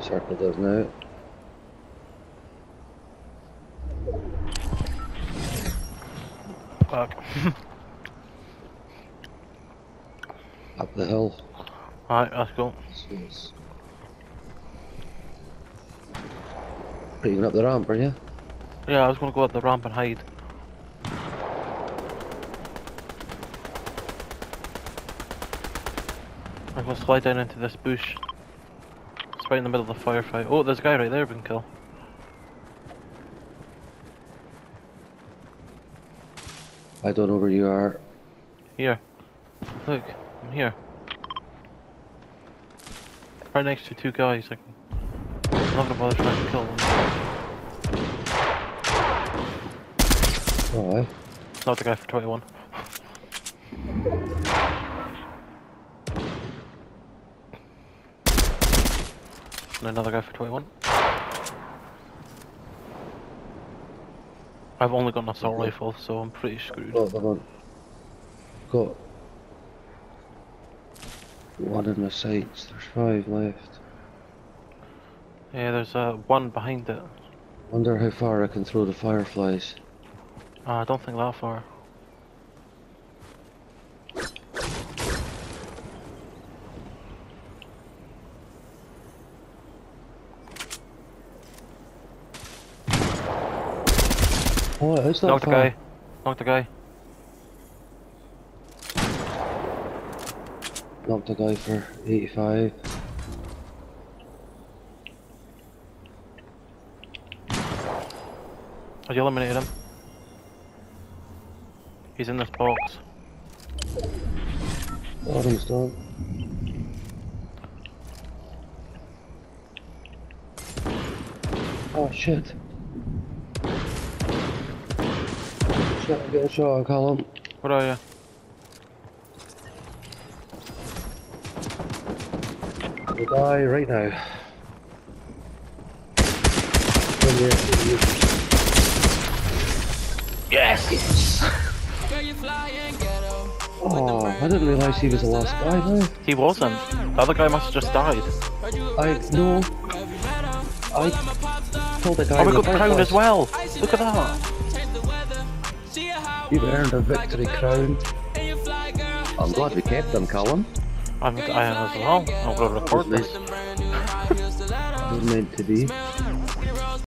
Circle does now. Fuck. Up the hill. Alright, let's go. Are you going up the ramp, are you? Yeah, I was gonna go up the ramp and hide. I'm gonna slide down into this bush. It's right in the middle of the firefight. Oh, there's a guy right there we can kill. I don't know where you are. Here. Look, I'm here. Right next to two guys. I can... I'm not gonna bother trying to kill them. Oh, aye. Not the guy for 21. And another guy for 21. I've only got an assault rifle, so I'm pretty screwed. Hold on. Got one in the sights. There's five left. Yeah, there's uh, one behind it. Wonder how far I can throw the fireflies. Uh, I don't think that far. Oh, it's not Knocked the guy. Knocked the guy. Knocked a guy for 85. I eliminated him. He's in this box. Autumn's done. Oh shit. Shit, I'm getting shot on Callum. Where are you? We'll die right now. Yes! Oh, I didn't realise he was the last guy now. He wasn't. The other guy must have just died. I, no. I told the guy Oh, we the got crown first as well! Look at that! You've earned a victory crown. I'm glad we kept them, Callum. I'm, I am as well. I'm gonna record this. It was meant to be.